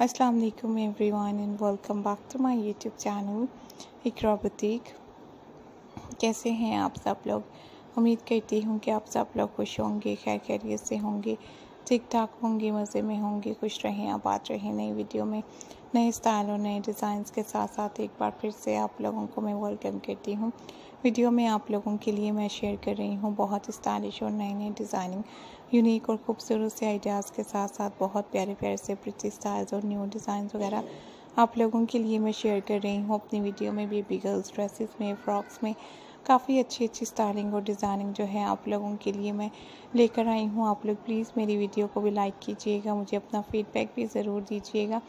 अस्सलाम वालेकुम everyone and welcome back to my YouTube channel Iqra boutique कैसे हैं आप सब लोग? उम्मीद करती हूँ कि आप सब लोग खुश होंगे खैर खैरियत से होंगे। ठीक ठाक होंगे, मज़े में होंगे, खुश रहें, आबाद रहें नई वीडियो में, नए स्टाइल और नए डिज़ाइंस के साथ साथ एक बार फिर से आप लोगों को मैं वेलकम करती हूँ। वीडियो में आप लोगों के लिए मैं शेयर कर रही हूँ बहुत स्टाइलिश और नए नए डिज़ाइनिंग यूनिक और खूबसूरत से आइडियाज़ के साथ साथ बहुत प्यारे प्यारे से प्रिटी स्टाइल्स और न्यू डिज़ाइन वगैरह आप लोगों के लिए मैं शेयर कर रही हूँ। अपनी वीडियो में बेबी गर्ल्स ड्रेसेस में फ्रॉक्स में काफ़ी अच्छी अच्छी स्टाइलिंग और डिज़ाइनिंग जो है आप लोगों के लिए मैं लेकर आई हूँ। आप लोग प्लीज़ मेरी वीडियो को भी लाइक कीजिएगा, मुझे अपना फीडबैक भी ज़रूर दीजिएगा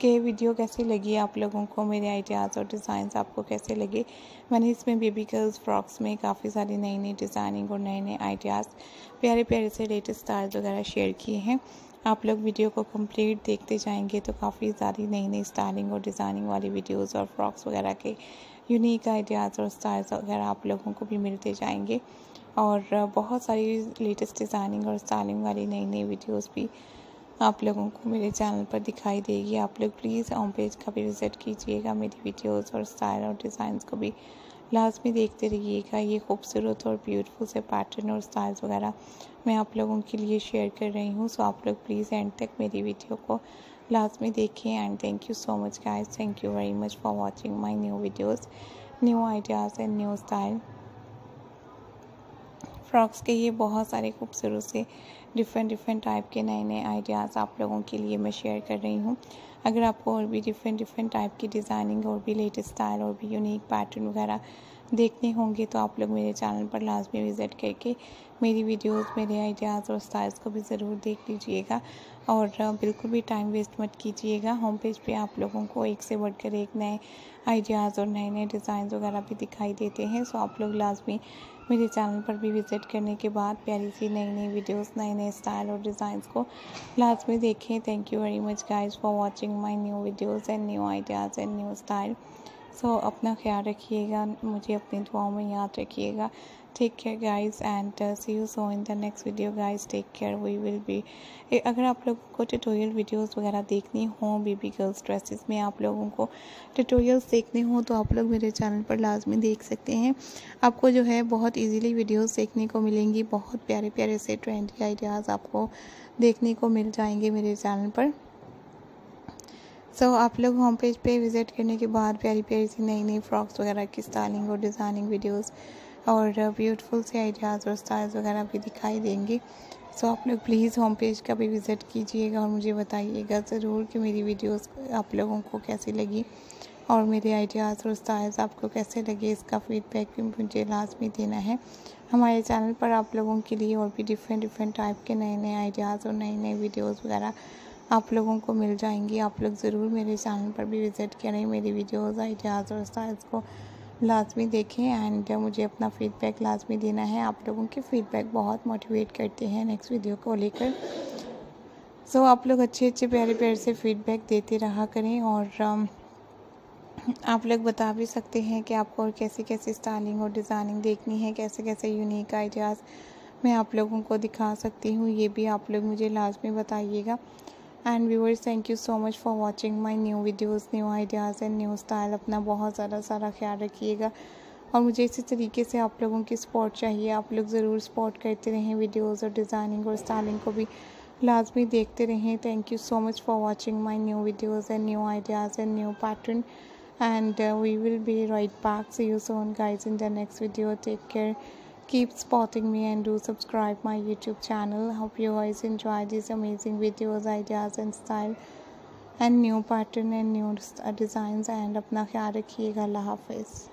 कि वीडियो कैसे लगी आप लोगों को, मेरे आइडियाज़ और डिज़ाइंस आपको कैसे लगे। मैंने इसमें बेबी गर्ल्स फ्रॉक्स में काफ़ी सारी नई नई डिज़ाइनिंग और नए नए आइडियाज़ प्यारे प्यारे से लेटेस्ट स्टाइल वगैरह शेयर किए हैं। आप लोग वीडियो को कंप्लीट देखते जाएँगे तो काफ़ी सारी नई नई स्टाइलिंग और डिज़ाइनिंग वाली वीडियोस और फ्रॉक्स वगैरह के यूनिक आइडियाज़ और स्टाइल्स वगैरह आप लोगों को भी मिलते जाएँगे। और बहुत सारी लेटेस्ट डिज़ाइनिंग और स्टाइलिंग वाली नई नई वीडियोस भी आप लोगों को मेरे चैनल पर दिखाई देगी। आप लोग प्लीज़ होम पेज का भी विज़िट कीजिएगा। मेरी वीडियोस और स्टाइल और डिज़ाइंस को भी लाजमी देखते रहिएगा। ये खूबसूरत और ब्यूटीफुल से पैटर्न और स्टाइल्स वगैरह मैं आप लोगों के लिए शेयर कर रही हूँ। सो आप लोग प्लीज़ एंड तक मेरी वीडियो को लाजमी देखें and thank you so much guys thank you very much for watching my new videos new ideas and new style frocks के ये बहुत सारे खूबसूरत से डिफरेंट डिफरेंट टाइप के नए नए आइडियाज़ आप लोगों के लिए मैं शेयर कर रही हूँ। अगर आपको और भी डिफरेंट डिफरेंट टाइप की डिज़ाइनिंग और भी लेटेस्ट स्टाइल और भी यूनिक पैटर्न वगैरह देखने होंगे तो आप लोग मेरे चैनल पर लाजमी विज़िट करके मेरी वीडियोस मेरे आइडियाज़ और स्टाइल्स को भी ज़रूर देख लीजिएगा। और बिल्कुल भी टाइम वेस्ट मत कीजिएगा। होम पेज पे आप लोगों को एक से बढ़कर एक नए आइडियाज़ और नए नए डिज़ाइन वगैरह भी दिखाई देते हैं सो आप लोग लाजमी मेरे चैनल पर भी विज़िट करने के बाद प्यारी सी नई नई वीडियोस नए नए स्टाइल और डिज़ाइंस को लास्ट में देखें। Thank you very much guys for watching my new videos and new ideas and new style so अपना ख्याल रखिएगा, मुझे अपनी दुआओं में याद रखिएगा। Take care guys and see you soon in the next video guys take care we will be अगर आप लोगों को ट्यूटोरियल वीडियोस वगैरह देखनी हो बेबी गर्ल्स ड्रेसेस में आप लोगों को ट्यूटोरियल्स देखने हो तो आप लोग मेरे चैनल पर लाजमी देख सकते हैं। आपको जो है, बहुत इजीली वीडियोस देखने को मिलेंगी, बहुत प्यारे प्यारे से ट्रेंडी आइडियाज़ आपको देखने को मिल जाएँगे मेरे चैनल पर। सो so, आप लोग होम पेज पे विज़िट करने के बाद प्यारी प्यारी सी नई नई फ्रॉक्स वगैरह की स्टाइलिंग और डिज़ाइनिंग वीडियोस और ब्यूटीफुल से आइडियाज़ और स्टाइल्स वगैरह भी दिखाई देंगे। सो so, आप लोग प्लीज़ होम पेज का भी विज़िट कीजिएगा और मुझे बताइएगा ज़रूर कि मेरी वीडियोस आप लोगों को कैसी लगी और मेरे आइडियाज़ और स्टाइल्स आपको कैसे लगे। इसका फीडबैक भी मुझे लाजमी देना है। हमारे चैनल पर आप लोगों के लिए और भी डिफरेंट डिफरेंट टाइप के नए नए आइडियाज़ और नए नए वीडियोज़ वगैरह आप लोगों को मिल जाएँगी। आप लोग ज़रूर मेरे चैनल पर भी विज़िट करें मेरी वीडियोज़ आइडियाज़ और स्टाइल्स को। लाजमी देखें एंड मुझे अपना फ़ीडबैक लाजमी देना है। आप लोगों के फ़ीडबैक बहुत मोटिवेट करते हैं नेक्स्ट वीडियो को लेकर। सो so, आप लोग अच्छे अच्छे प्यारे प्यारे से फ़ीडबैक देते रहा करें और um, आप लोग बता भी सकते हैं कि आपको और कैसी कैसी स्टाइलिंग और डिज़ाइनिंग देखनी है कैसे कैसे यूनिक आइडियाज़ मैं आप लोगों को दिखा सकती हूँ। ये भी आप लोग मुझे लाजमी बताइएगा। And viewers thank you so much for watching my new videos new ideas and new style अपना बहुत ज़्यादा सारा ख्याल रखिएगा। और मुझे इसी तरीके से आप लोगों की सपोर्ट चाहिए। आप लोग ज़रूर सपोर्ट करते रहें वीडियोज़ और डिज़ाइनिंग और स्टाइलिंग को भी लाजमी देखते रहें। Thank you so much for watching my new videos and new ideas and new pattern we will be right back. See you soon, guys, in the next video. Take care. keep spotting me and do subscribe my youtube channel hope you guys enjoy these amazing videos ideas and style and new pattern and new designs and apna ख्याल रखिएगा अल्लाह हाफिज़